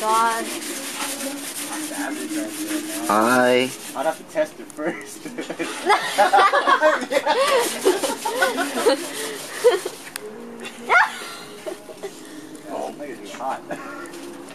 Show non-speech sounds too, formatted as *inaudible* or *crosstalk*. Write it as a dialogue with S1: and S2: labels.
S1: god.
S2: I.
S3: I'd have to test it first. *laughs* *laughs* oh, maybe it's hot. *laughs*